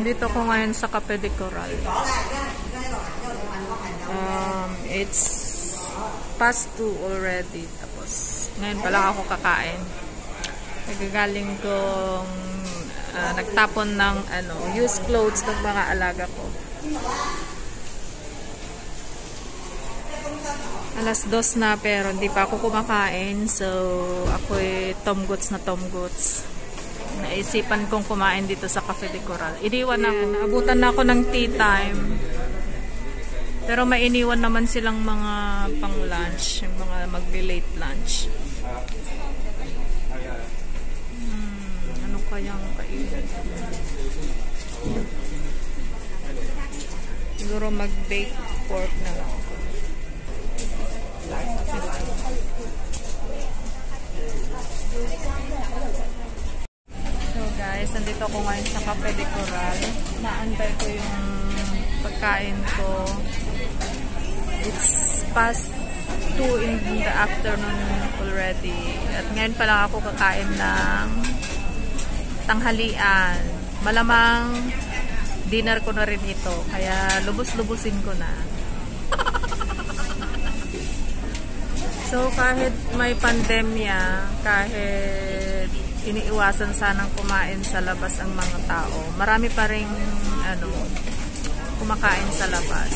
Nandito ko ngayon sa Cafe de Coral. Um, it's past 2 already. Tapos, ngayon pala ako kakain. Nagagaling kong uh, nagtapon ng ano, used clothes ng mga alaga ko. Alas dos na pero hindi pa ako kumakain. So, ako'y tomgots na tomgots naisipan kong kumain dito sa Cafe de Coral. Iniwan ako. Naabutan na ako ng tea time. Pero mainiwan naman silang mga pang lunch. Yung mga mag-late lunch. Hmm, ano kayang kainin? Siguro mag-bake pork na lang ako. Guys, nandito ako ngayon sa Cafe de Coral. Naantay ko yung pagkain ko. It's past 2 in the afternoon already. At ngayon pa lang ako kakain ng tanghalian. Malamang dinner ko na rin ito. Kaya lubos-lubusin ko na. So kahit may pandemya, kahit iniiwasan sanang kumain sa labas ang mga tao. Marami pa rin ano, kumakain sa labas.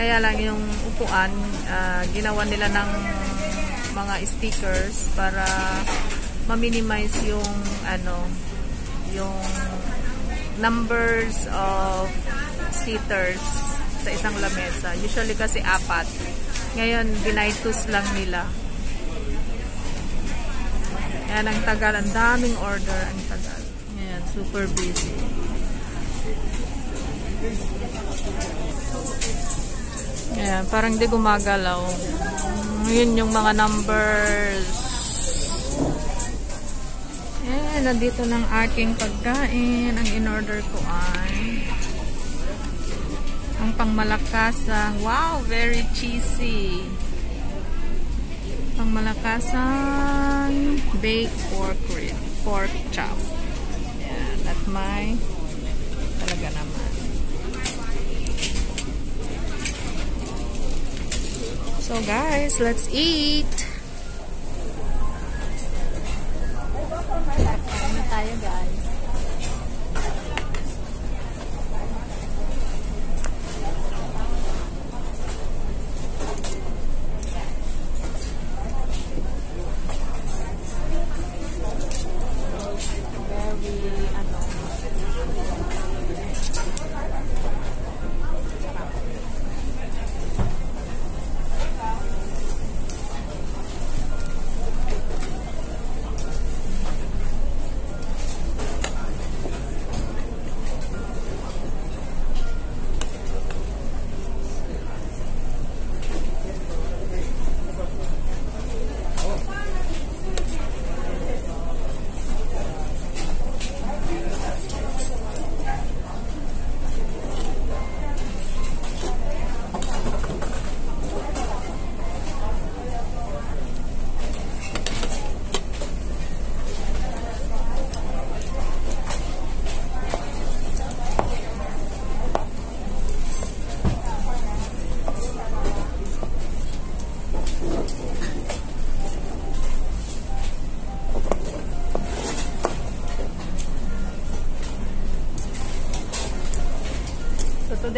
Kaya lang yung upuan, uh, ginawa nila ng mga stickers para ma-minimize yung ano, yung numbers of seaters sa isang lamesa. Usually kasi apat. Ngayon, dinaitus lang nila. Ayan, ang tagal. Ang daming order. Ang tagal. Ayan, super busy. Ayan, parang di gumagalaw. Yun yung mga numbers. Ayan, nandito ng aking pagkain. Ang in-order ko ay ang pangmalakasang. Wow, very cheesy. Pangmalakasang baked pork rib, pork chop. Yan, at may talaga naman. So guys, let's eat.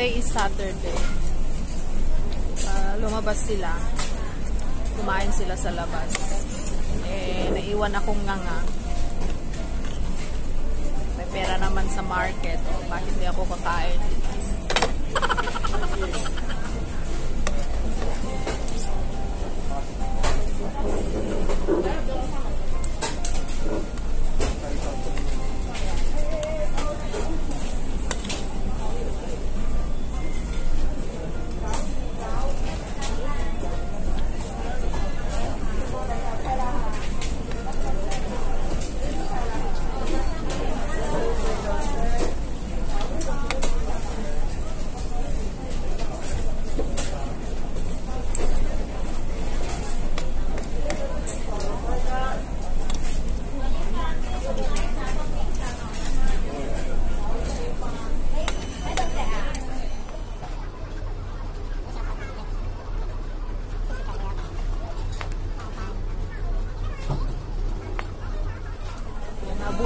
Today is Saturday. Uh, lumabas sila. Kumain sila sa labas. Eh, naiwan akong nga nga. May pera naman sa market. O, bakit di ako kakain?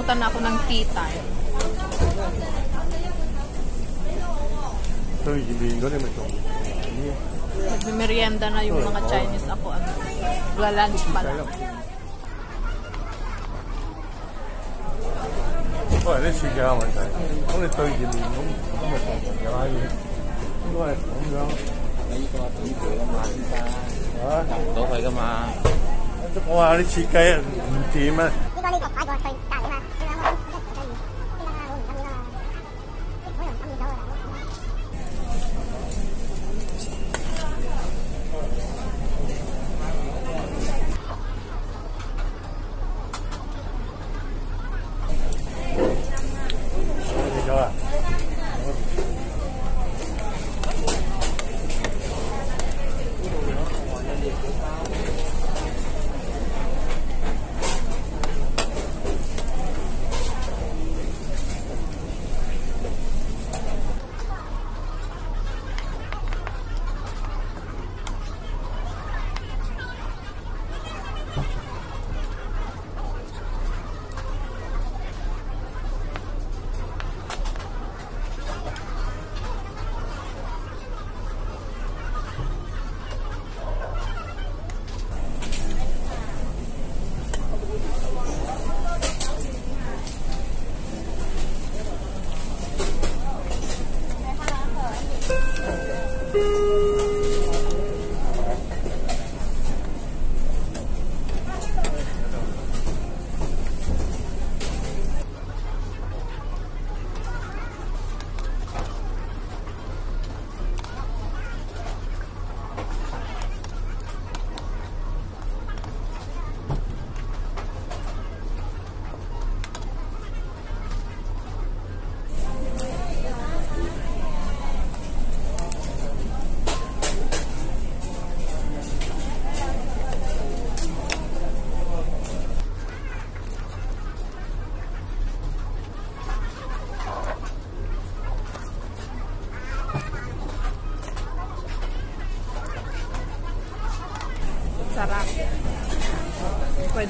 naabutan na ako ng tea time. Nagmimerienda na yung mga Chinese ako. Ano, Gla-lunch pa lang. Well, this is going. I'm going to tell you the name. I'm going to tell you the name. I'm going to tell you the name. 呢個點做啊嘛，先生，啊，入唔到去噶嘛。我話啲設計唔掂啊！呢個呢個擺個去。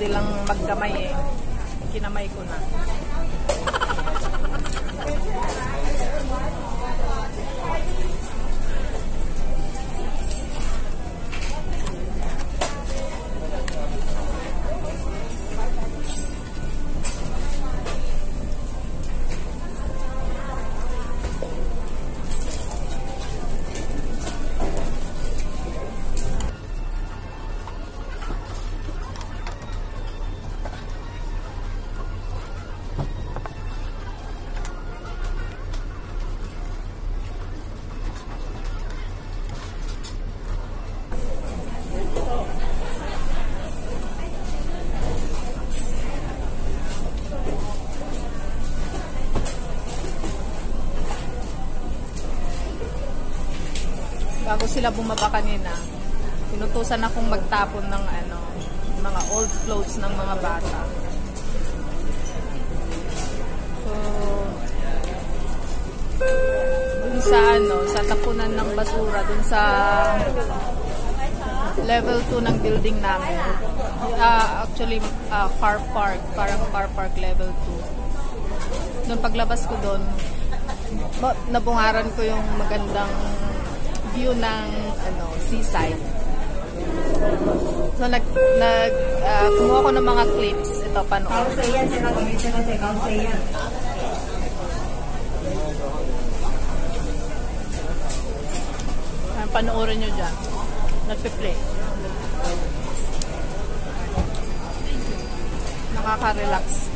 Pwede lang magkamay eh. Kinamay ko na. Bago sila bumaba kanina, pinutusan akong magtapon ng ano, mga old clothes ng mga bata. So, dun sa ano, sa tapunan ng basura, dun sa level 2 ng building namin. Ah, actually, ah, car park, parang car park level 2. Nung paglabas ko doon, nabungaran ko yung magandang view ng ano, seaside. So, nag, nag uh, kumuha ko ng mga clips. Ito, panood. Ah, panoorin nyo dyan. Nagpe-play. Nakaka-relax.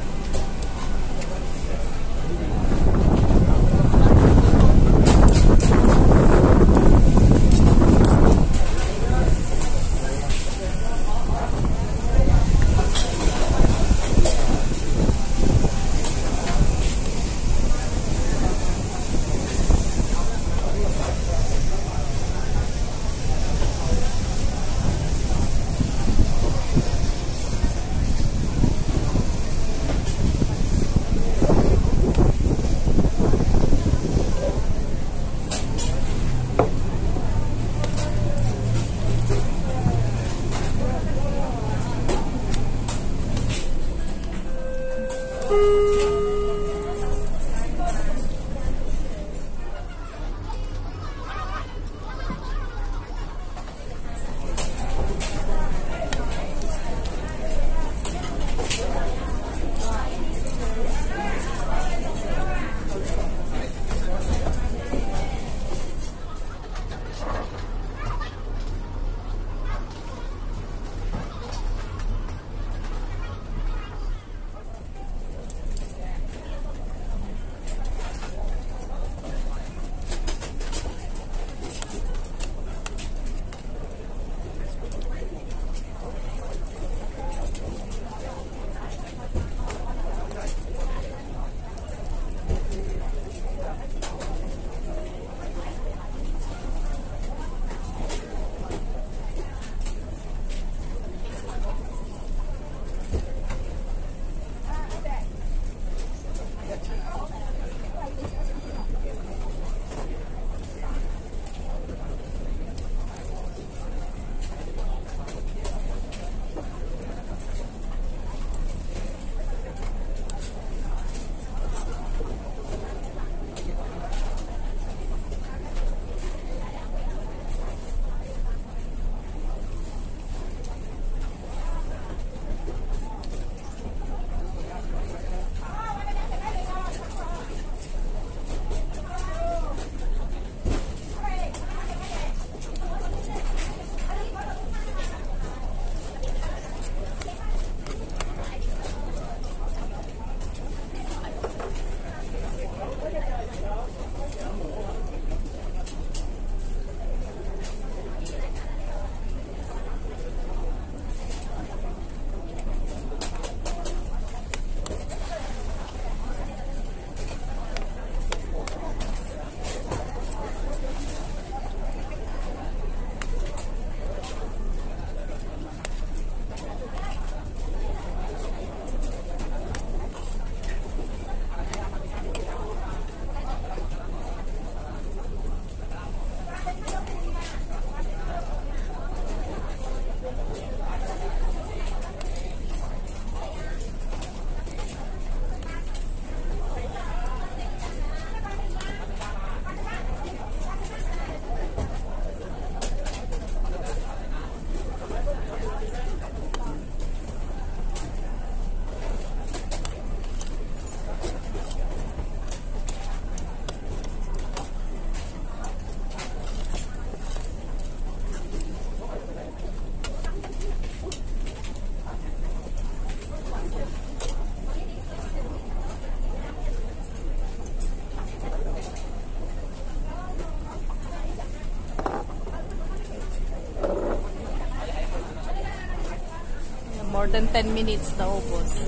More than 10 minutes na ubos.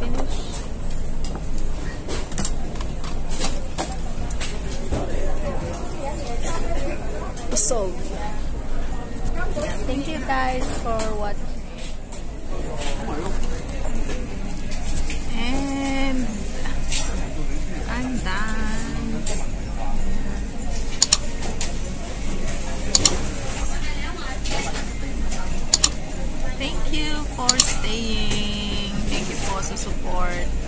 Finish. So, thank you guys for watching. For staying. Thank you po sa support.